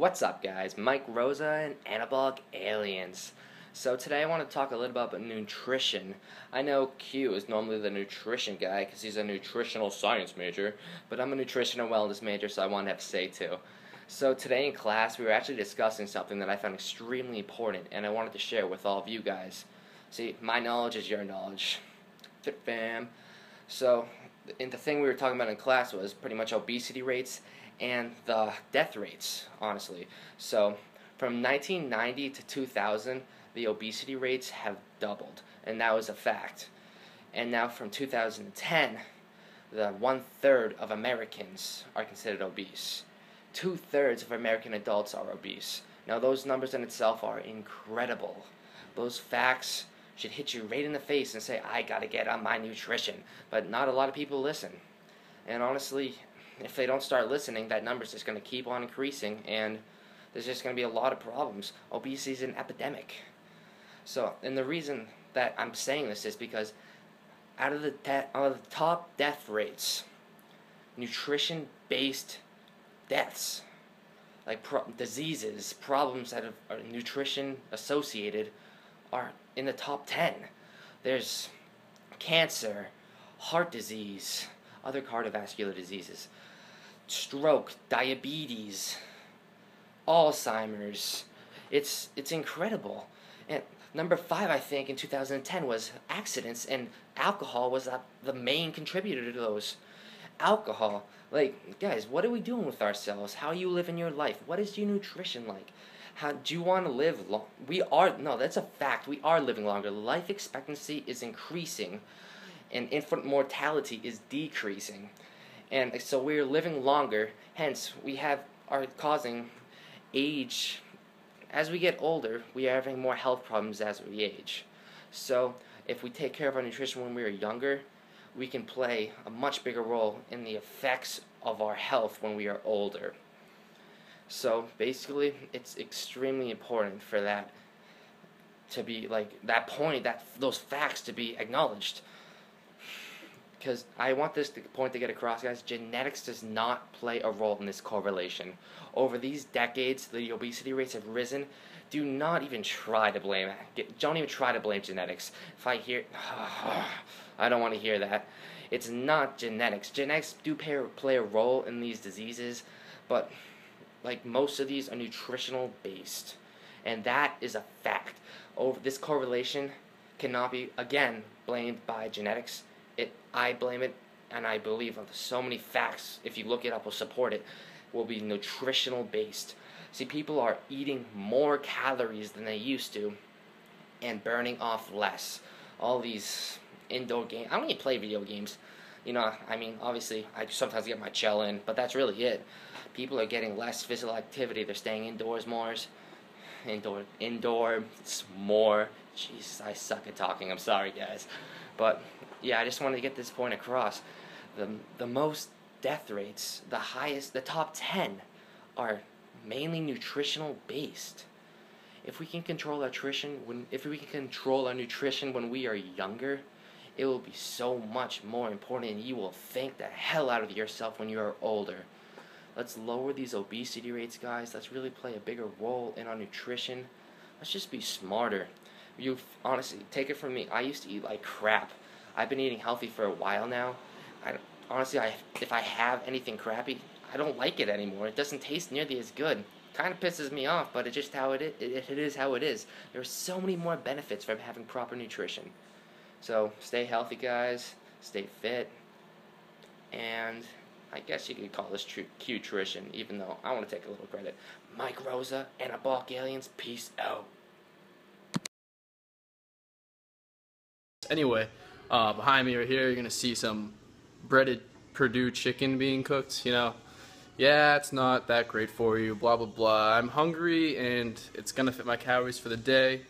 What's up, guys? Mike Rosa and Anabolic Aliens. So, today I want to talk a little about nutrition. I know Q is normally the nutrition guy because he's a nutritional science major, but I'm a nutrition and wellness major, so I want to have say too. So, today in class, we were actually discussing something that I found extremely important and I wanted to share with all of you guys. See, my knowledge is your knowledge. Fit fam. So, and the thing we were talking about in class was pretty much obesity rates and the death rates, honestly. So, from 1990 to 2000, the obesity rates have doubled, and that was a fact. And now, from 2010, the one third of Americans are considered obese. Two thirds of American adults are obese. Now, those numbers in itself are incredible. Those facts should hit you right in the face and say, I gotta get on my nutrition. But not a lot of people listen. And honestly, if they don't start listening, that number's just gonna keep on increasing and there's just gonna be a lot of problems. Obesity is an epidemic. So, and the reason that I'm saying this is because out of the, de- out of the top death rates, nutrition based deaths, like pro- diseases, problems that are nutrition associated, are in the top 10. There's cancer, heart disease, other cardiovascular diseases, stroke, diabetes, Alzheimer's. It's it's incredible. And number 5 I think in 2010 was accidents and alcohol was the main contributor to those. Alcohol, like guys, what are we doing with ourselves? How are you living your life? What is your nutrition like? How do you want to live long? We are no, that's a fact. We are living longer. Life expectancy is increasing, and infant mortality is decreasing, and so we're living longer. Hence, we have are causing age. As we get older, we are having more health problems as we age. So, if we take care of our nutrition when we are younger, we can play a much bigger role in the effects of our health when we are older. So basically, it's extremely important for that to be like that point, that those facts to be acknowledged. Because I want this point to get across, guys. Genetics does not play a role in this correlation. Over these decades, the obesity rates have risen. Do not even try to blame. Don't even try to blame genetics. If I hear, I don't want to hear that. It's not genetics. Genetics do play, play a role in these diseases, but like most of these are nutritional based. And that is a fact. Over this correlation cannot be again blamed by genetics. It I blame it and I believe so many facts, if you look it up will support it, will be nutritional based. See, people are eating more calories than they used to and burning off less. All these indoor games. I don't even play video games. You know, I mean, obviously, I sometimes get my chill in, but that's really it people are getting less physical activity. They're staying indoors more. Indoor, indoor, more. Jesus, I suck at talking. I'm sorry, guys. But yeah, I just wanted to get this point across. The the most death rates, the highest, the top ten, are mainly nutritional based. If we can control our nutrition when, if we can control our nutrition when we are younger, it will be so much more important, and you will thank the hell out of yourself when you are older. Let's lower these obesity rates, guys. Let's really play a bigger role in our nutrition. Let's just be smarter. You honestly take it from me. I used to eat like crap. I've been eating healthy for a while now. I honestly, I if I have anything crappy, I don't like it anymore. It doesn't taste nearly as good. Kind of pisses me off, but it's just how it is. It, it is how it is. There are so many more benefits from having proper nutrition. So stay healthy, guys. Stay fit, and I guess you could call this true Q-trition, even though I want to take a little credit. Mike Rosa, and Anabolic Aliens, peace out. Anyway, uh, behind me right here, you're to see some breaded Perdue chicken being cooked. You know, yeah, it's not that great for you, blah, blah, blah. I'm hungry and it's to fit my calories for the day.